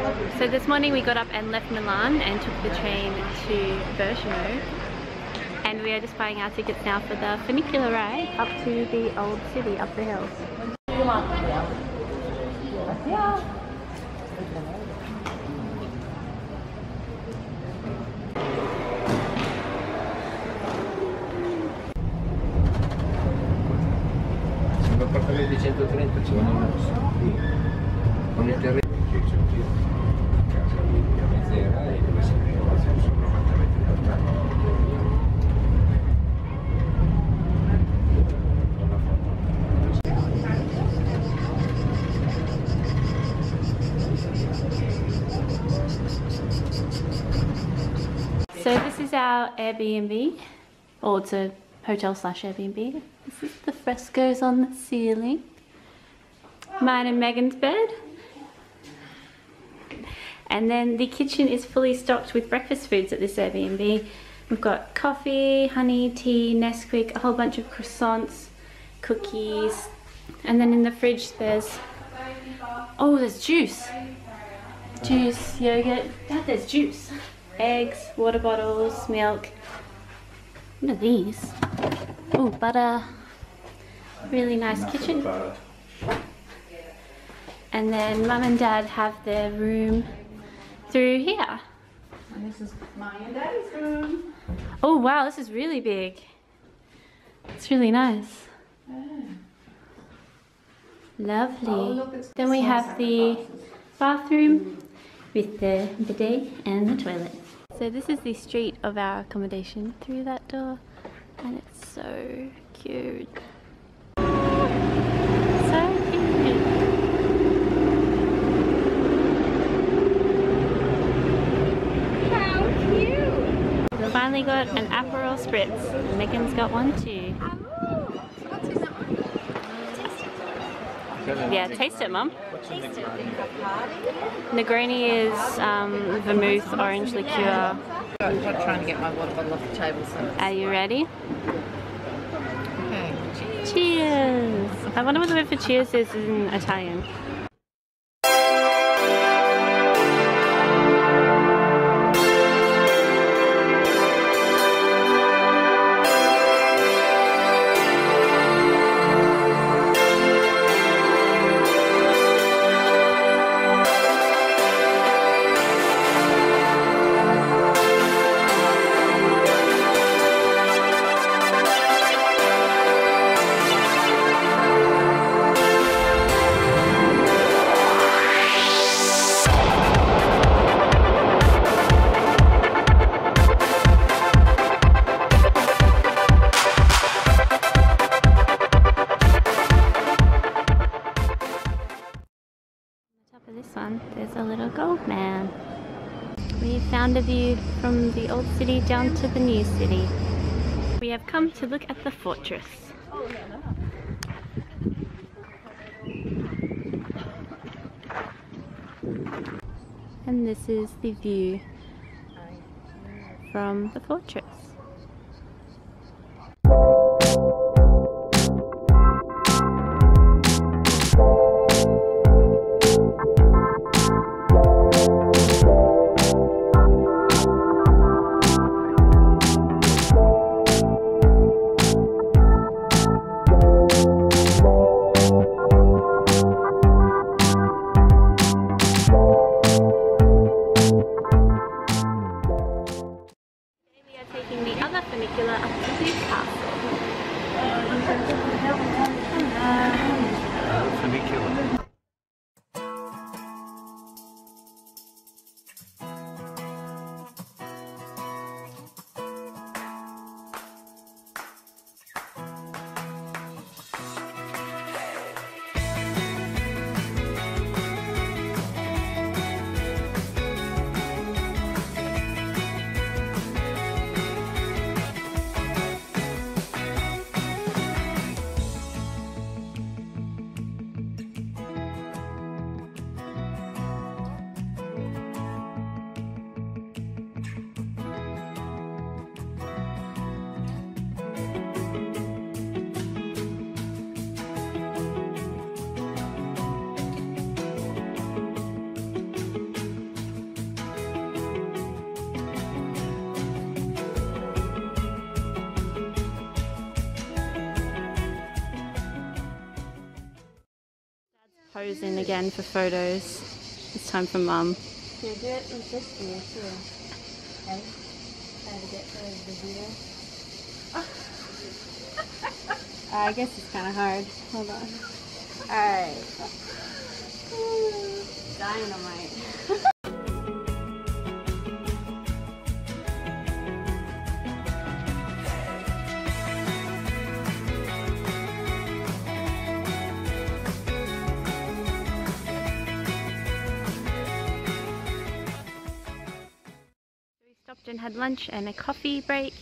So this morning we got up and left Milan and took the train to Bergamo. And we are just buying our tickets now for the funicular ride up to the old city, up the hills. Per portare di 130 ci vuole So this is our Airbnb, or it's a hotel slash Airbnb. This is the frescoes on the ceiling. Mine and Megan's bed. And then the kitchen is fully stocked with breakfast foods at this Airbnb. We've got coffee, honey, tea, Nesquik, a whole bunch of croissants, cookies, and then in the fridge there's, oh there's juice. Juice, yogurt, Dad there's juice. Eggs, water bottles, milk. What are these? Oh, butter. Really nice kitchen. And then mum and dad have their room through here. And this is my and daddy's room. Oh wow, this is really big. It's really nice. Lovely. Oh, look, then we have the bathroom with the bidet and the toilet. So this is the street of our accommodation through that door and it's so cute. So cute. We finally got an Aperol Spritz. Megan's got one too. Yeah, taste it, Mum. Negroni is um, vermouth, orange liqueur. I'm trying to get my water bottle off the table. So. Are you ready? Okay. Cheers! I wonder what the word for cheers is in Italian. There's a little gold man. We found a view from the old city down to the new city. We have come to look at the fortress. And this is the view from the fortress. The other funicular up to Posing again for photos. It's time for mum. Here, do it with this view too. Okay? Try to get the, the view. Uh, I guess it's kind of hard. Hold on. Alright. Dynamite. and had lunch and a coffee break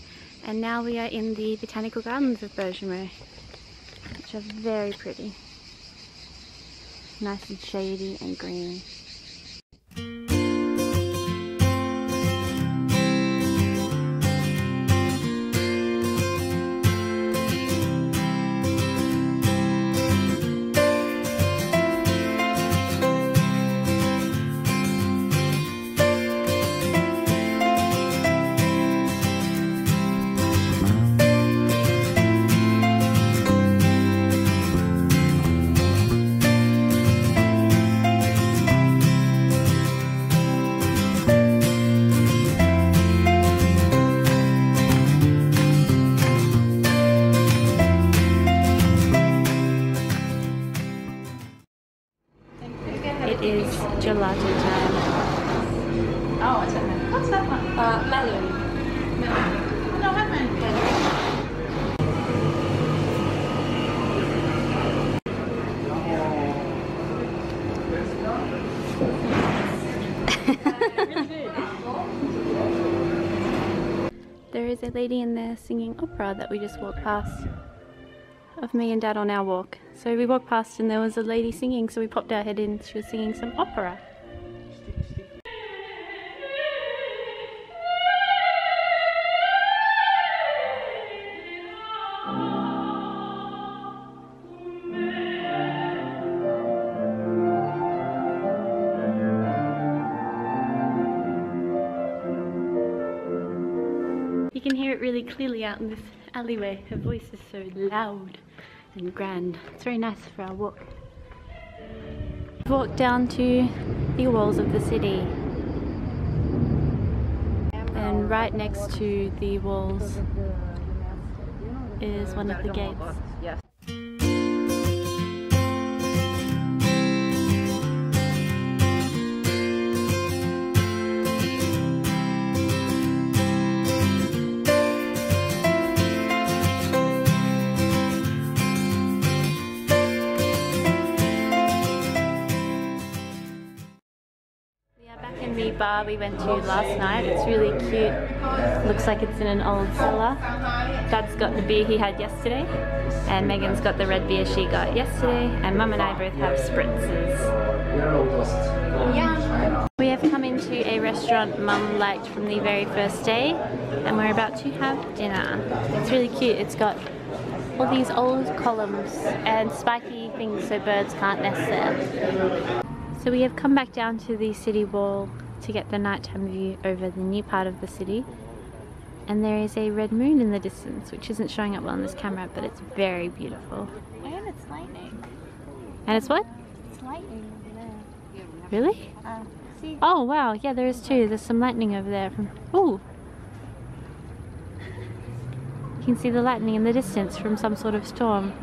and now we are in the botanical gardens of Bergamo which are very pretty. Nice and shady and green. Is gelato time. Oh, what's that one? What's that one? Uh, melon. No, I meant There is a lady in there singing opera that we just walked past of me and dad on our walk. So we walked past and there was a lady singing, so we popped our head in. She was singing some opera. You can hear it really clearly out in this alleyway. Her voice is so loud and grand. It's very nice for our walk. We've walked down to the walls of the city. And right next to the walls is one of the gates. Bar we went to last night. It's really cute. Looks like it's in an old cellar. Dad's got the beer he had yesterday, and Megan's got the red beer she got yesterday, and Mum and I both have spritzes. We have come into a restaurant Mum liked from the very first day, and we're about to have dinner. It's really cute. It's got all these old columns and spiky things so birds can't nest there. So we have come back down to the city wall to get the nighttime view over the new part of the city. And there is a red moon in the distance, which isn't showing up well on this camera, but it's very beautiful. And it's lightning. And it's what? It's lightning over there. Really? Uh, see? Oh wow, yeah there is too. There's some lightning over there from Ooh. You can see the lightning in the distance from some sort of storm.